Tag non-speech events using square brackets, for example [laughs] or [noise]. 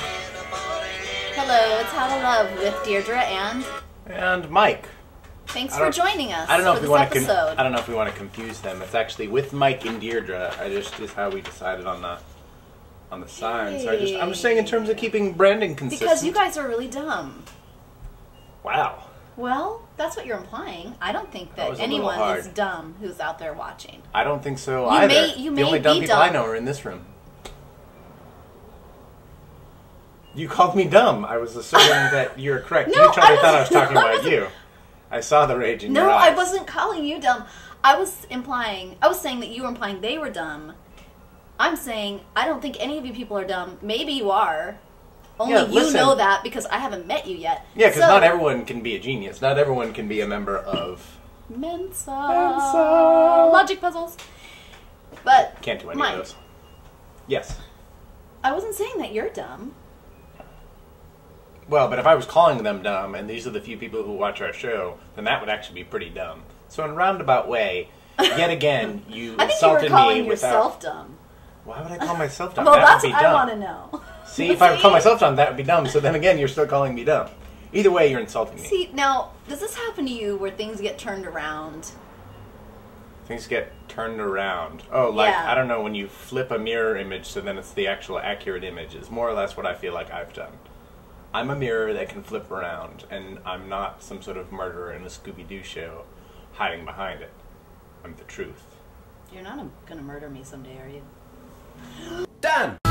Hello, it's How to Love with Deirdre and and Mike. thanks I for don't- joining us I don't know for if we this want to. episode. I don't know if we want to confuse them. It's actually with Mike and Deirdre. I just is how we decided on the on the sign. So I just I'm just saying in terms of keeping branding consistent. because you guys are really dumb. Wow. Well, that's what you're implying. I don't think That that was a little anyone hard. is dumb who's out there watching. I don't think so You either. may- you the may only dumb be people I dumb. know are in this room. You called me dumb. I was assuming that [laughs] you're correct. No, you totally I thought I was talking about you. I saw the rage in No, your I wasn't calling you dumb. I was implying. I was saying that you were implying they were dumb. I'm saying I don't think any of you people are dumb. Maybe you are. Only Yeah, you know that because I haven't met you yet. Yeah, because So- not everyone can be a genius. Not everyone can be a member of. Mensa. Mensa. Logic puzzles. But Can't do any of those. Yes. I wasn't saying that you're dumb. Well, but if I was calling them dumb, and these are the few people who watch our show, then that would actually be pretty dumb. So in a roundabout way, yet [laughs] again, you I think you were calling me yourself without. dumb. Why would I call myself dumb? Well, that that's would be what I want to know. See, if I would [laughs] call myself dumb, that would be dumb. So then again, you're still calling me dumb. Either way, you're insulting me. See, now, does this happen to you where things get turned around? Things get turned around. Oh, like Yeah. I don't know when you flip a mirror image, so then it's the actual accurate image. Is more or less what I feel like I've done. I'm a mirror that can flip around, and I'm not some sort of murderer in a Scooby Doo show, hiding behind it. I'm the truth. You're not going to murder me someday, are you? Done.